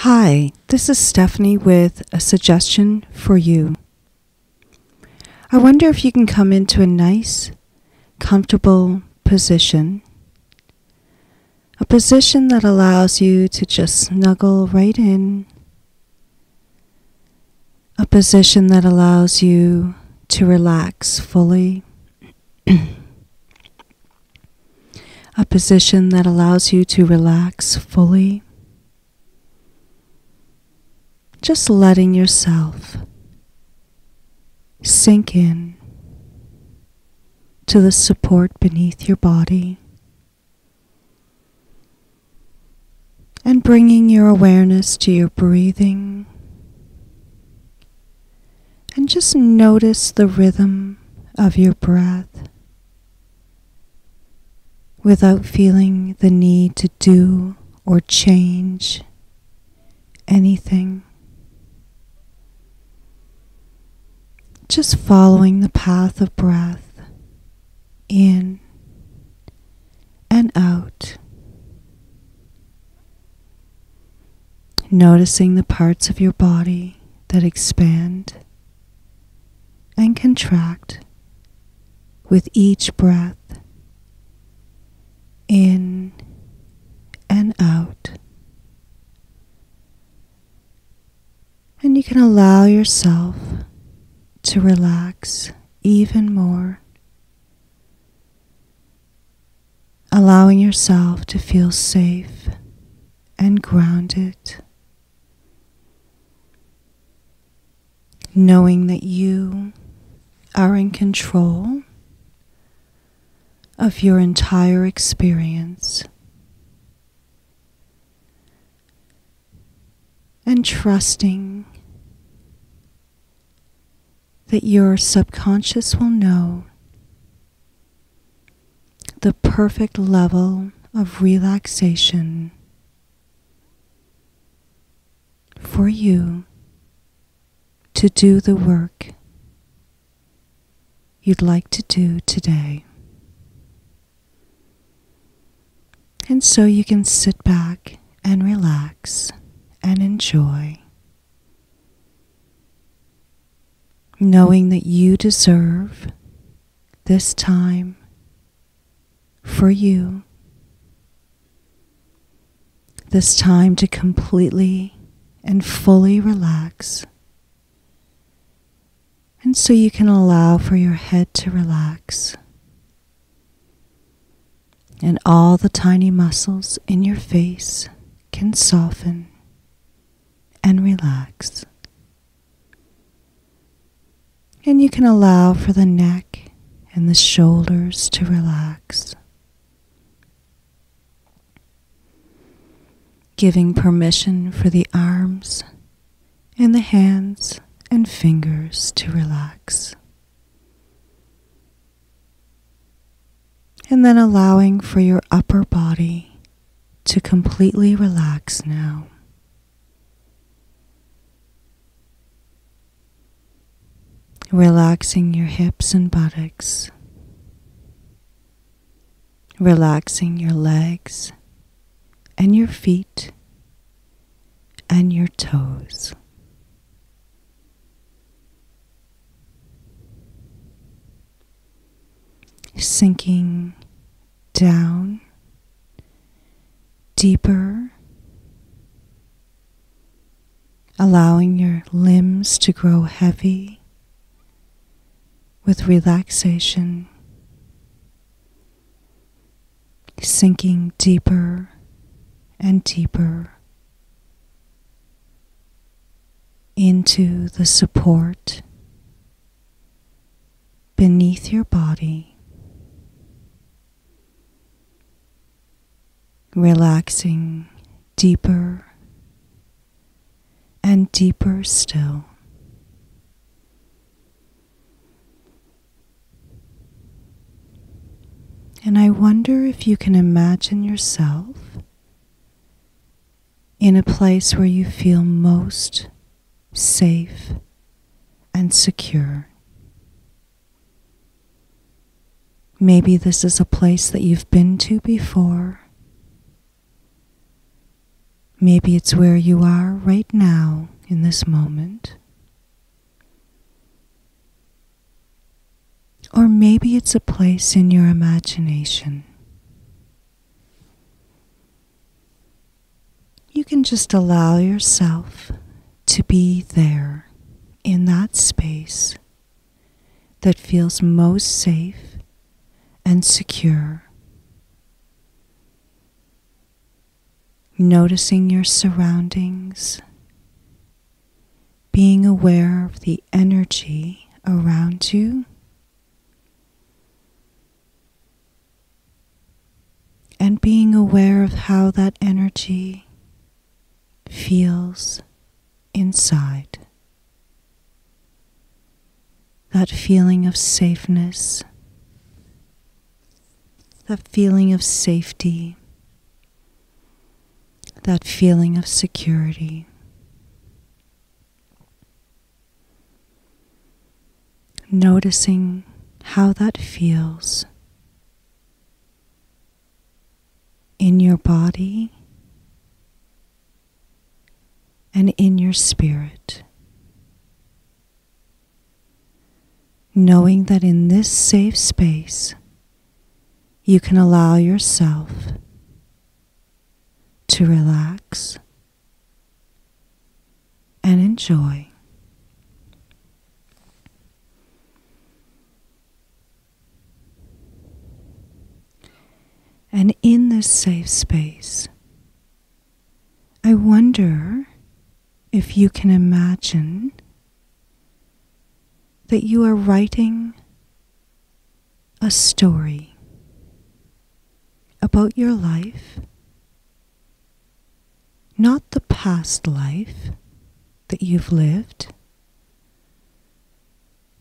Hi, this is Stephanie with a suggestion for you. I wonder if you can come into a nice, comfortable position. A position that allows you to just snuggle right in. A position that allows you to relax fully. a position that allows you to relax fully. Just letting yourself sink in to the support beneath your body and bringing your awareness to your breathing and just notice the rhythm of your breath without feeling the need to do or change anything. Just following the path of breath in and out. Noticing the parts of your body that expand and contract with each breath in and out. And you can allow yourself to relax even more, allowing yourself to feel safe and grounded, knowing that you are in control of your entire experience. And trusting that your subconscious will know the perfect level of relaxation for you to do the work you'd like to do today. And so you can sit back and relax and enjoy, knowing that you deserve this time for you, this time to completely and fully relax. And so you can allow for your head to relax and all the tiny muscles in your face can soften and relax. And you can allow for the neck and the shoulders to relax, giving permission for the arms and the hands and fingers to relax. and then allowing for your upper body to completely relax now. Relaxing your hips and buttocks, relaxing your legs and your feet and your toes. sinking down deeper, allowing your limbs to grow heavy with relaxation, sinking deeper and deeper into the support beneath your body. relaxing deeper and deeper still. And I wonder if you can imagine yourself in a place where you feel most safe and secure. Maybe this is a place that you've been to before Maybe it's where you are right now in this moment. Or maybe it's a place in your imagination. You can just allow yourself to be there in that space that feels most safe and secure. Noticing your surroundings, being aware of the energy around you. And being aware of how that energy feels inside. That feeling of safeness, that feeling of safety, that feeling of security. Noticing how that feels in your body and in your spirit. Knowing that in this safe space, you can allow yourself to relax and enjoy. And in this safe space, I wonder if you can imagine that you are writing a story about your life, not the past life that you've lived,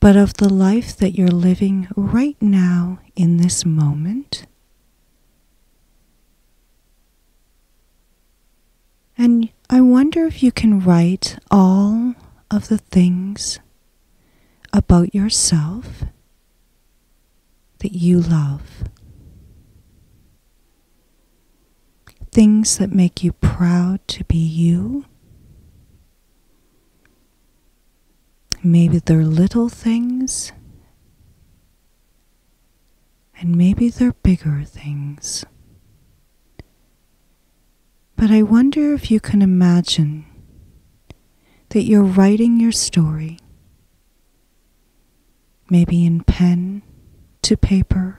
but of the life that you're living right now in this moment. And I wonder if you can write all of the things about yourself that you love. Things that make you proud to be you. Maybe they're little things, and maybe they're bigger things. But I wonder if you can imagine that you're writing your story, maybe in pen to paper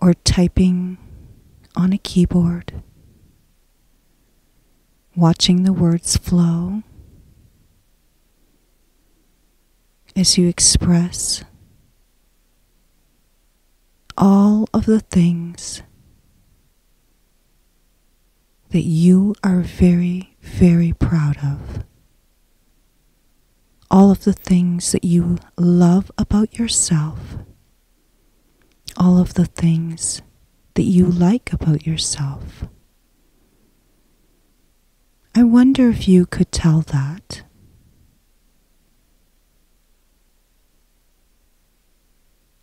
or typing on a keyboard, watching the words flow as you express all of the things that you are very, very proud of. All of the things that you love about yourself. All of the things that you like about yourself. I wonder if you could tell that.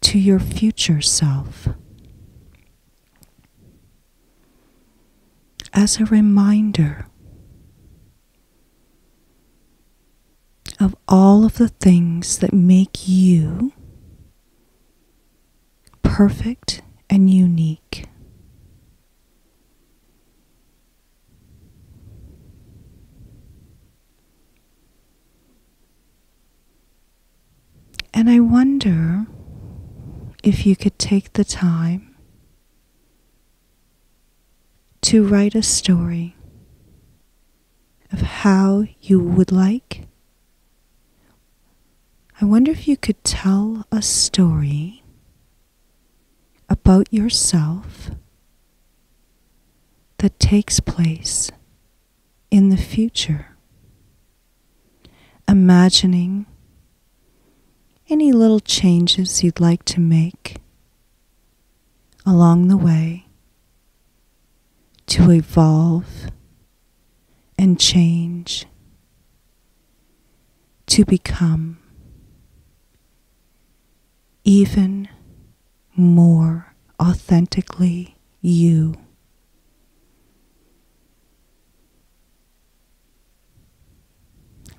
To your future self. As a reminder of all of the things that make you perfect and unique. And I wonder if you could take the time to write a story of how you would like. I wonder if you could tell a story about yourself that takes place in the future. Imagining any little changes you'd like to make along the way to evolve and change, to become even more authentically you.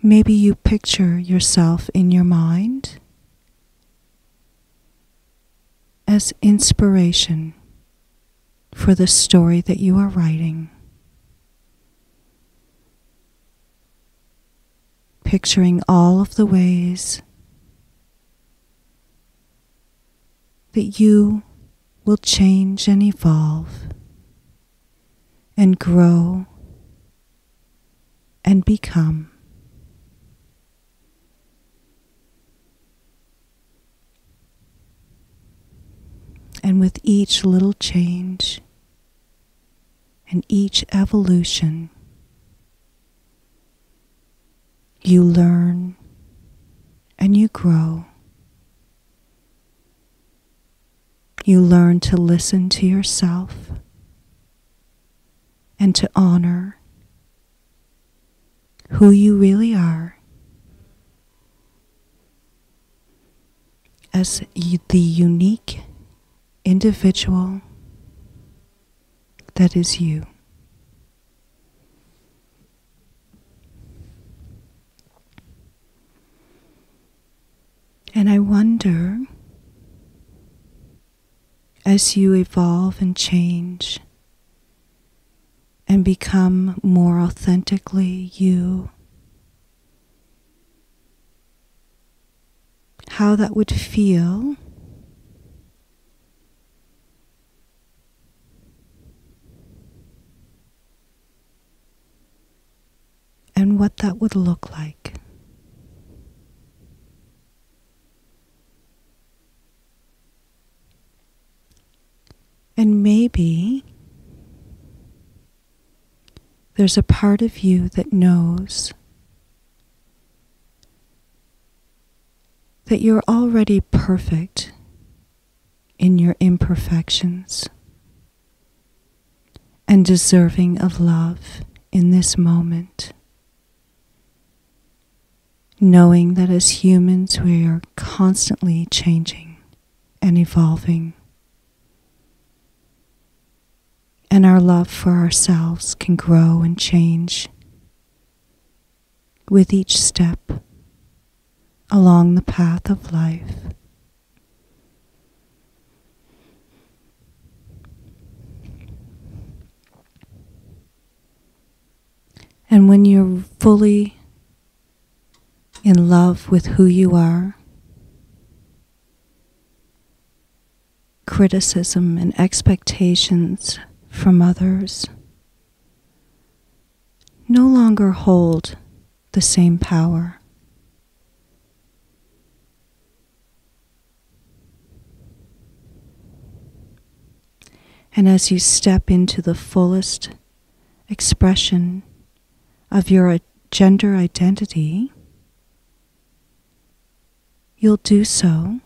Maybe you picture yourself in your mind as inspiration for the story that you are writing. Picturing all of the ways that you will change and evolve and grow and become. And with each little change and each evolution, you learn and you grow. You learn to listen to yourself and to honor who you really are as the unique individual that is you. And I wonder, as you evolve and change and become more authentically you, how that would feel and what that would look like. And maybe there's a part of you that knows that you're already perfect in your imperfections and deserving of love in this moment. Knowing that as humans we are constantly changing and evolving and our love for ourselves can grow and change with each step along the path of life. And when you're fully in love with who you are, criticism and expectations from others no longer hold the same power. And as you step into the fullest expression of your gender identity, you'll do so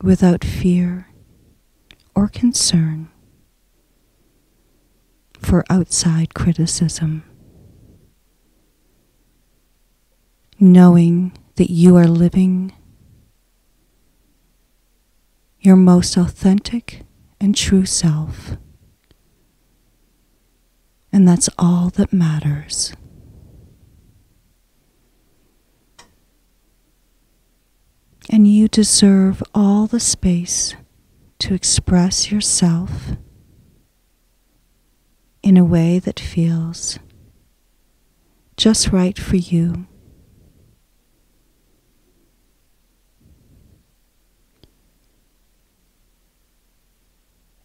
without fear or concern for outside criticism. Knowing that you are living your most authentic and true self. And that's all that matters. And you deserve all the space to express yourself in a way that feels just right for you.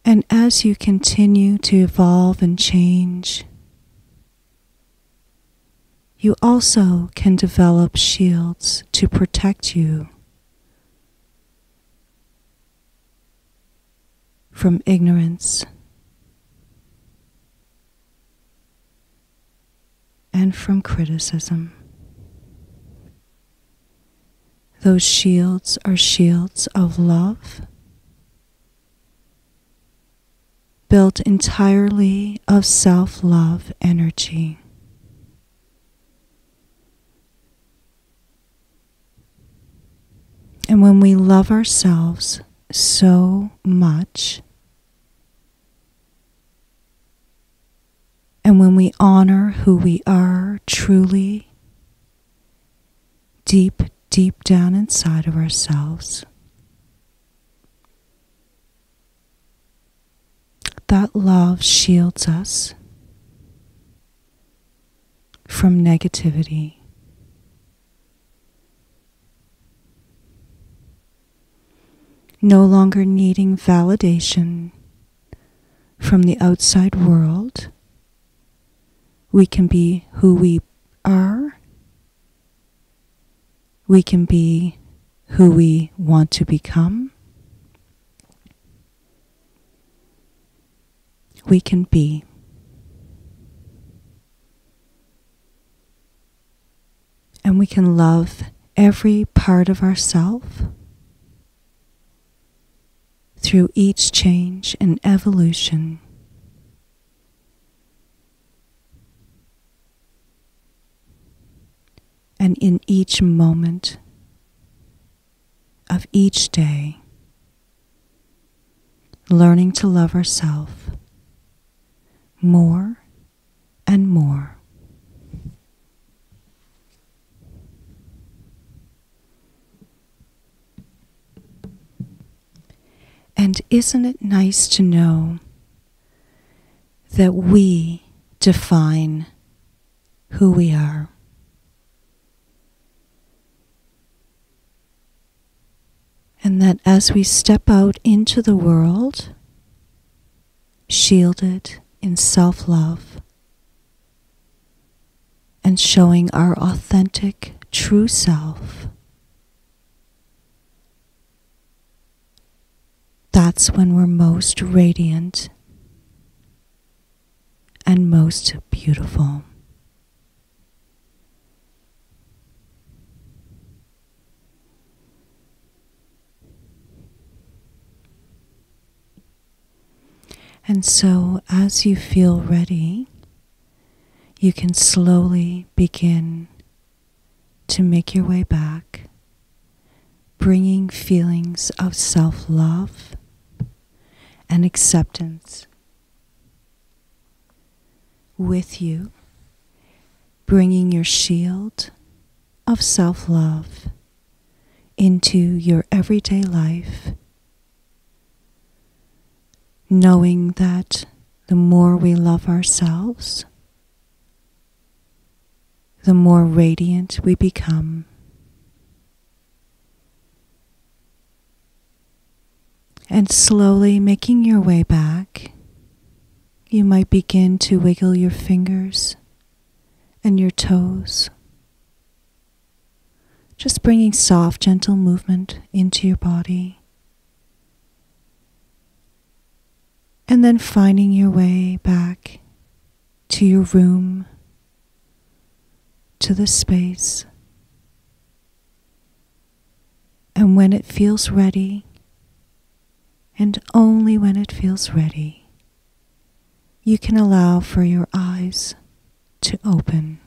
And as you continue to evolve and change, you also can develop shields to protect you from ignorance and from criticism. Those shields are shields of love, built entirely of self love energy. And when we love ourselves so much, And when we honor who we are truly, deep, deep down inside of ourselves. That love shields us from negativity. No longer needing validation from the outside world, we can be who we are. We can be who we want to become. We can be. And we can love every part of ourself through each change and evolution. And in each moment of each day, learning to love ourselves more and more. And isn't it nice to know that we define who we are? And that as we step out into the world, shielded in self love, and showing our authentic, true self, that's when we're most radiant and most beautiful. And so, as you feel ready, you can slowly begin to make your way back, bringing feelings of self love and acceptance with you, bringing your shield of self love into your everyday life knowing that the more we love ourselves, the more radiant we become. And slowly making your way back, you might begin to wiggle your fingers and your toes. Just bringing soft, gentle movement into your body. And then finding your way back to your room, to the space. And when it feels ready, and only when it feels ready, you can allow for your eyes to open.